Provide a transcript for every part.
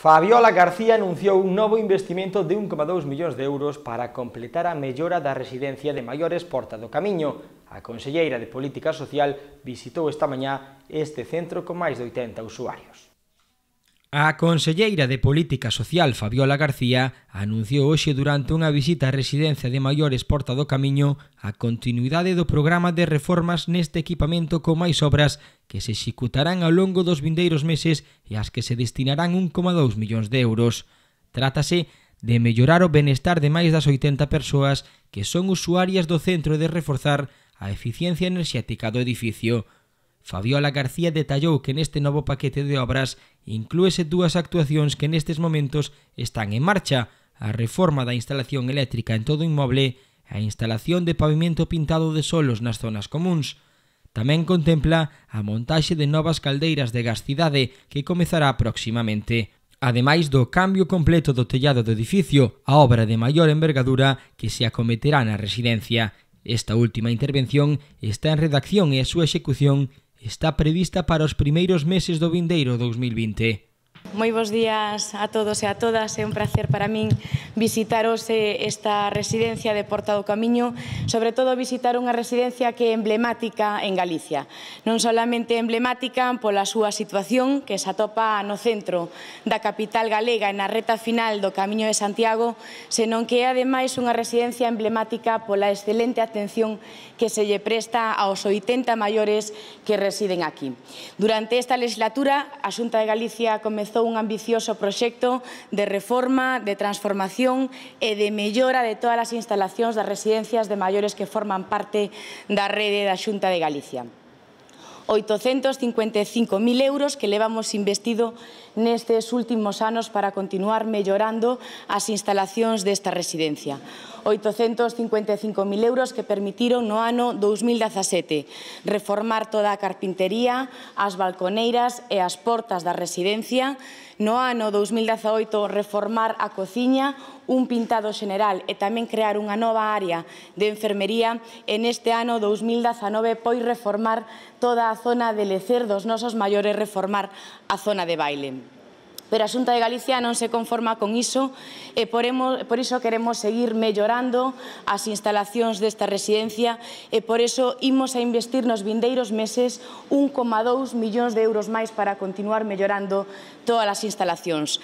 Fabiola García anunciou un novo investimento de 1,2 millóns de euros para completar a mellora da residencia de maiores Porta do Camiño. A Conselleira de Política Social visitou esta mañá este centro con máis de 80 usuarios. A conselleira de Política Social Fabiola García anunciou hoxe durante unha visita á residencia de maiores Porta do Camiño a continuidade do programa de reformas neste equipamento con máis obras que se executarán ao longo dos vindeiros meses e as que se destinarán 1,2 millóns de euros. Trátase de mellorar o benestar de máis das 80 persoas que son usuarias do centro e de reforzar a eficiencia enerxética do edificio. Fabiola García detallou que neste novo paquete de obras inclúese dúas actuacións que nestes momentos están en marcha, a reforma da instalación eléctrica en todo o inmoble e a instalación de pavimento pintado de solos nas zonas comuns. Tamén contempla a montaxe de novas caldeiras de gas cidade que comezará próximamente. Ademais do cambio completo do tellado do edificio, a obra de maior envergadura que se acometerá na residencia. Esta última intervención está en redacción e a súa execución está prevista para os primeiros meses do vindeiro 2020. Moi bons días a todos e a todas. É un placer para min visitaros eh, esta residencia de Porta do Camiño, sobre todo visitar unha residencia que é emblemática en Galicia. Non solamente emblemática pola súa situación, que se atopa no centro da capital galega e na reta final do Camiño de Santiago, senón que é ademais unha residencia emblemática pola excelente atención que se lle presta aos 80 maiores que residen aquí. Durante esta legislatura, a Xunta de Galicia comezou comezou un ambicioso proxecto de reforma, de transformación e de mellora de todas as instalacións das residencias de maiores que forman parte da rede da Xunta de Galicia. 855.000 euros que levamos investido nestes últimos anos para continuar mellorando as instalacións desta residencia. 855.000 euros que permitiron no ano 2017 reformar toda a carpintería, as balconeiras e as portas da residencia, no ano 2018 reformar a cociña, un pintado general e tamén crear unha nova área de enfermería e neste ano 2019 pois reformar toda a zona de lecer dos nosos maiores, reformar a zona de baile pero a Xunta de Galicia non se conforma con iso e por iso queremos seguir mellorando as instalacións desta residencia e por iso imos a investir nos vindeiros meses 1,2 millóns de euros máis para continuar mellorando todas as instalacións.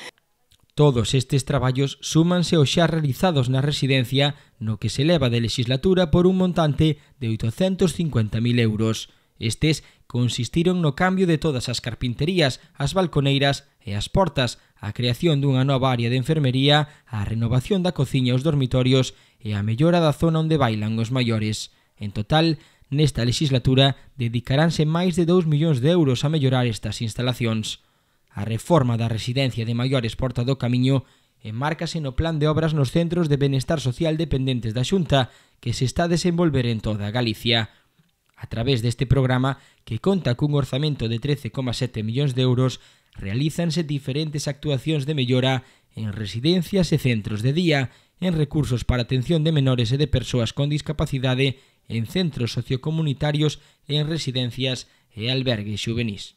Todos estes traballos súmanse aos xa realizados na residencia no que se leva de legislatura por un montante de 850.000 euros. Estes consistiron no cambio de todas as carpinterías, as balconeiras e as portas, a creación dunha nova área de enfermería, a renovación da cociña e os dormitorios e a mellora da zona onde bailan os maiores. En total, nesta legislatura dedicaránse máis de 2 millóns de euros a mellorar estas instalacións. A reforma da residencia de maiores Porta do Camiño enmárcase no plan de obras nos centros de benestar social dependentes da Xunta que se está a desenvolver en toda Galicia a través deste programa que conta cun orzamento de 13,7 millóns de euros, realízanse diferentes actuacións de mellora en residencias e centros de día, en recursos para atención de menores e de persoas con discapacidade, en centros sociocomunitarios e en residencias e albergues xuvenís.